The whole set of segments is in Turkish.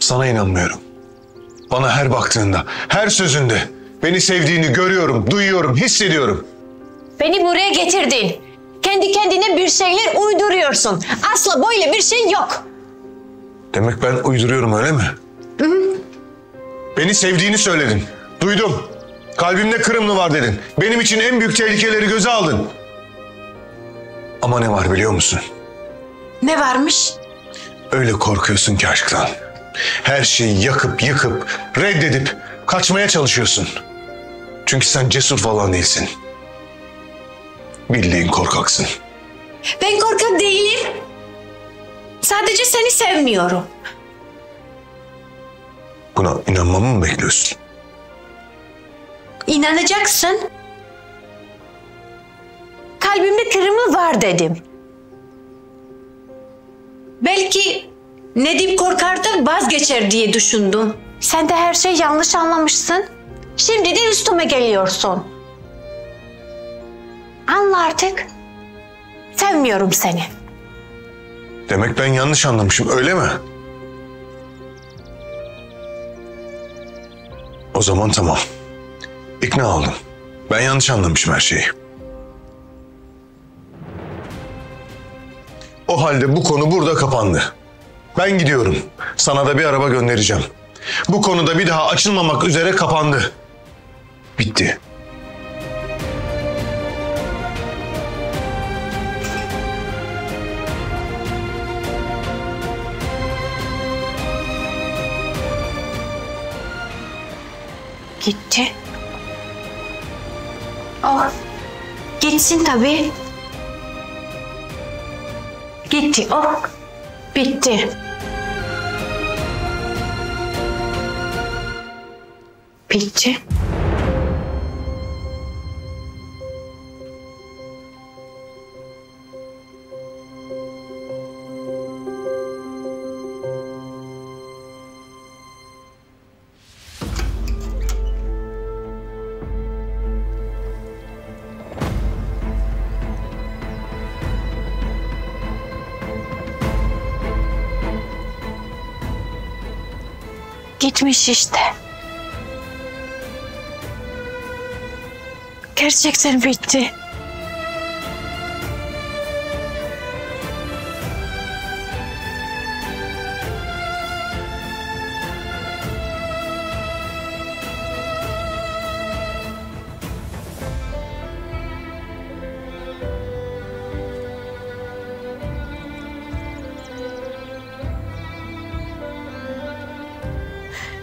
Sana inanmıyorum. Bana her baktığında, her sözünde beni sevdiğini görüyorum, duyuyorum, hissediyorum. Beni buraya getirdin. Kendi kendine bir şeyler uyduruyorsun. Asla böyle bir şey yok. Demek ben uyduruyorum öyle mi? Beni sevdiğini söyledin. Duydum. Kalbimde kırımlı var dedin. Benim için en büyük tehlikeleri göze aldın. Ama ne var biliyor musun? Ne varmış? Öyle korkuyorsun ki aşktan. Her şeyi yakıp yıkıp reddedip kaçmaya çalışıyorsun. Çünkü sen cesur falan değilsin. Bildiğin korkaksın. Ben korkak değilim. Sadece seni sevmiyorum. Buna inanmamı mı bekliyorsun? İnanacaksın. Kalbimde kırımı var dedim. Belki Nedim korkar da vazgeçer diye düşündüm. Sen de her şeyi yanlış anlamışsın. Şimdi de üstüme geliyorsun. Anla artık. Sevmiyorum seni. Demek ben yanlış anlamışım öyle mi? O zaman tamam. İkna oldum. Ben yanlış anlamışım her şeyi. O halde bu konu burada kapandı. Ben gidiyorum. Sana da bir araba göndereceğim. Bu konuda bir daha açılmamak üzere kapandı. Bitti. Gitti. Oh. Gitsin tabii. Gitti. Oh. Bitti. Bitti. Gitmiş işte. Gerçekten bitti.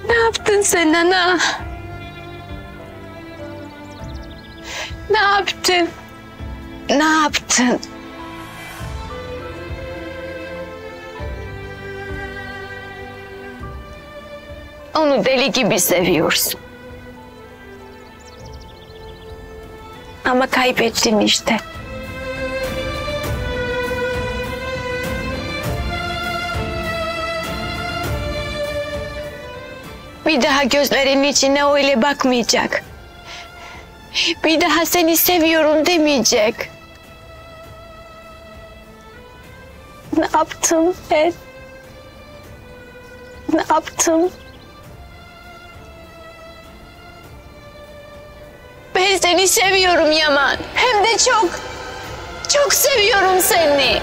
Ne yaptın sen ana? Yaptın? Ne yaptın? Onu deli gibi seviyorsun. Ama kaybettin işte. Bir daha gözlerinin içine öyle bakmayacak. Bir daha seni seviyorum demeyecek. Ne yaptım ben? Ne yaptım? Ben seni seviyorum Yaman. Hem de çok, çok seviyorum seni.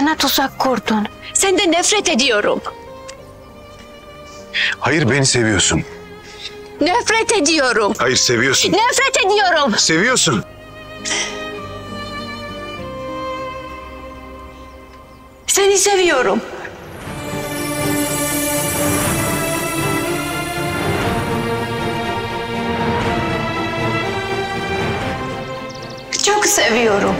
bana tuzak kurdun. Senden nefret ediyorum. Hayır beni seviyorsun. Nefret ediyorum. Hayır seviyorsun. Nefret ediyorum. Seviyorsun. Seni seviyorum. Çok seviyorum.